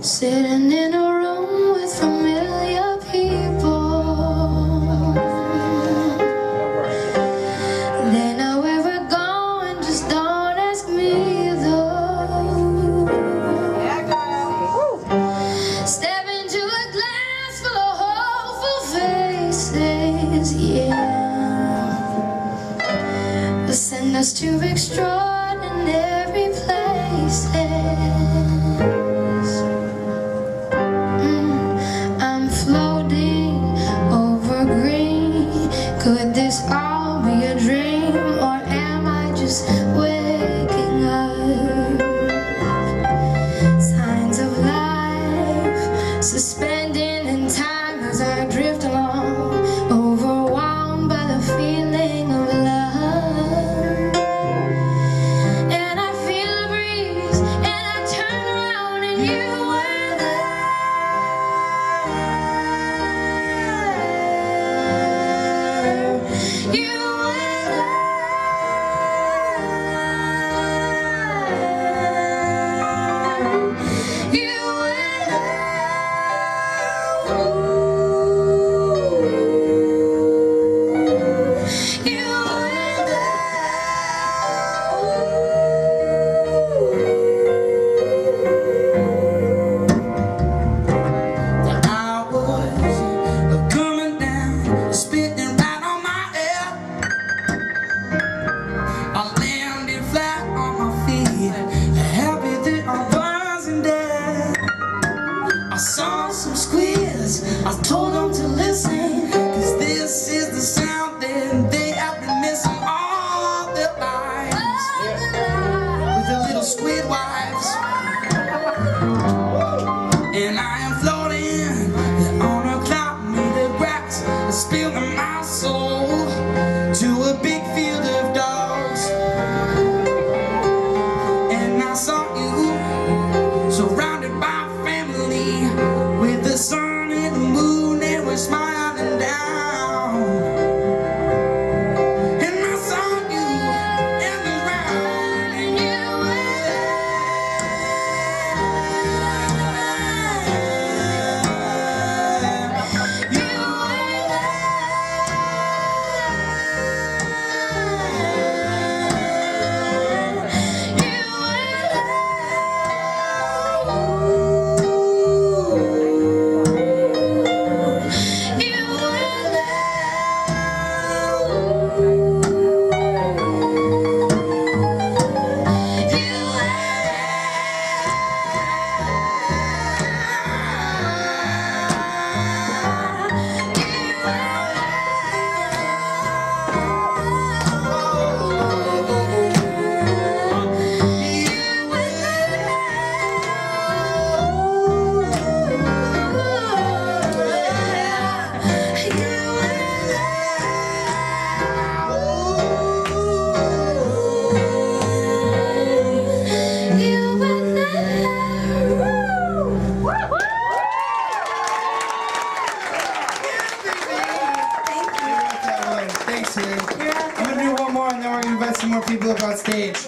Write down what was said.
Sitting in a room with familiar people. They know where we're going, just don't ask me though. Step into a glass full of hopeful faces, yeah. Send us to extraordinary Mm, Could this all be a dream or am I just waiting? you. I saw some squeals. I told them. more people up on stage.